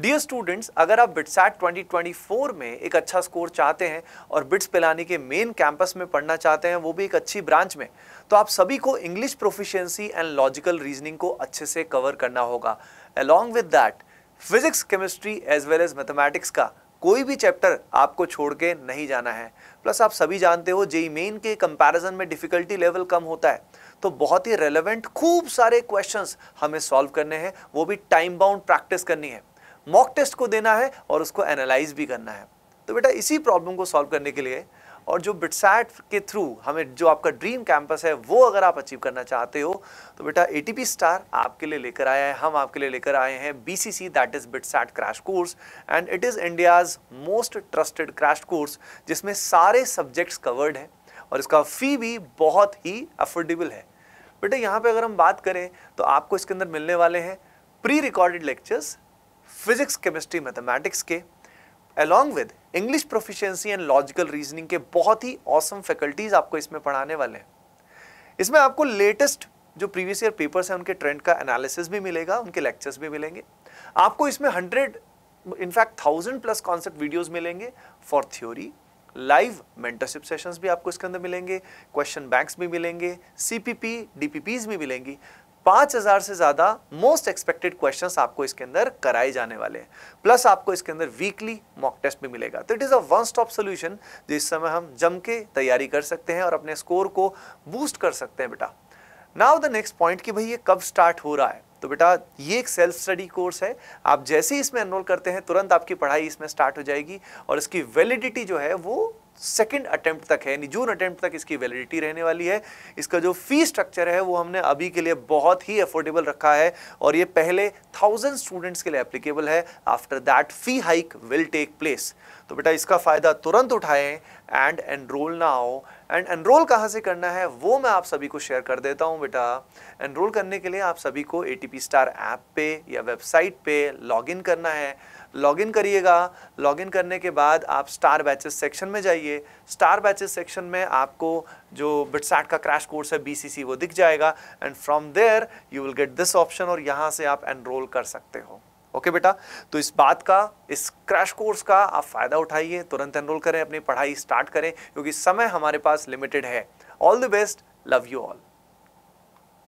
Dear students अगर आप बिट्सैट 2024 में एक अच्छा स्कोर चाहते हैं और बिट्स पिलानी के मेन कैंपस में पढ़ना चाहते हैं, वो भी एक अच्छी ब्रांच में तो आप सभी को English proficiency and logical reasoning को अच्छे से कवर करना होगा। Along with that physics chemistry as well as mathematics का कोई भी चैप्टर आपको छोड़ के नहीं जाना है। प्लस आप सभी जानते हो जेई मेन के कंपैरिजन में डिफिकल्टी लेवल कम होता है तो बहुत ही रेलेवेंट खूब सारे क्वेश्चंस हमें सॉल्व करने हैं, वो भी टाइम बाउंड प्रैक्टिस करनी है। मॉक टेस्ट को देना है और उसको एनालाइज भी करना है। तो बेटा इसी प्रॉब्लम को सॉल्व करने के लिए और जो बिटसैट के थ्रू हमें जो आपका ड्रीम कैंपस है, वो अगर आप अचीव करना चाहते हो तो बेटा एटीपी स्टार आपके लिए लेकर आया है। हम आपके लिए लेकर आए हैं B C C that is BITSAT crash course and it is India's most trusted crash course जिसमें सारे सब्जेक्ट्स कवर्ड हैं और इसका फ़ी भी बहुत ही अफोर्डेबल है। बेटा यहाँ पे अगर हम बात करें तो आपको इसके अंदर मिलने वाले हैं pre recorded lectures physics chemistry mathematics के along with English proficiency and logical reasoning के बहुत ही औसम फैकल्टीज आपको इसमें पढ़ाने वाले हैं। इसमें आपको लेटेस्ट जो प्रीवियस ईयर पेपर्स हैं, उनके ट्रेंड का एनालिसिस भी मिलेगा, उनके लेक्चर्स भी मिलेंगे। आपको इसमें hundred in fact thousand plus concept videos मिलेंगे। For theory live mentorship sessions भी आपको इसके अंदर मिलेंगे। क्वेश्चन बैंक्स भी मिलेंगे। सीपीपी डीपीपीज भी मिलेंगी। पाँच हज़ार से ज़्यादा मोस्ट एक्सपेक्टेड क्वेश्चंस आपको इसके अंदर कराए जाने वाले हैं। प्लस आपको इसके अंदर वीकली मॉक टेस्ट भी मिलेगा। तो it is a one stop solution जिस समय हम जम के तैयारी कर सकते हैं और अपने स्कोर को बूस्ट कर सकते हैं बेटा। नाउ द नेक्स्ट पॉइंट कि भाई ये कब स्टार्ट हो रहा है? तो बेटा ये एक सेल्फ स्टडी कोर्स है। आप जैसे ही इसमें एनरोल करते हैं, तुरंत आपकी पढ़ाई इसमें स्टार्ट हो जाएगी और इसकी वैलिडिटी जो है वो सेकेंड अटेम्प्ट तक है जून अटेम्प्ट तक इसकी वैलिडिटी रहने वाली है। इसका जो फ़ी स्ट्रक्चर है, वो हमने अभी के लिए बहुत ही अफोर्डेबल रखा है और ये पहले थाउज़ेंड स्टूडेंट्स के लिए एप्लीकेबल है। After that fee hike will take place तो बेटा, इसका फ़ायदा तुरंत उठाएँ एंड एनरोल ना हो एंड एनरोल कहाँ से करना है, वो मैं आप सभी को शेयर कर देता हूँ बेटा। एनरोल करने के लिए आप सभी को एटीपी स्टार ऐप पे या वेबसाइट पे लॉगिन करना है। लॉगिन करिएगा। लॉगिन करने के बाद आप स्टार बैचेस सेक्शन में जाइए। स्टार बैचेस सेक्शन में आपको जो बिटसैट का क्रैश कोर्स है बीसीसी वो दिख जाएगा। And from there you will get this option और यहाँ से आप एनरोल कर सकते हो। ओके okay बेटा? तो इस बात का, इस क्रैश कोर्स का आप फ़ायदा उठाइए, तुरंत एनरोल करें, अपनी पढ़ाई स्टार्ट करें, क्योंकि समय हमारे पास लिमिटेड है। All the best love you all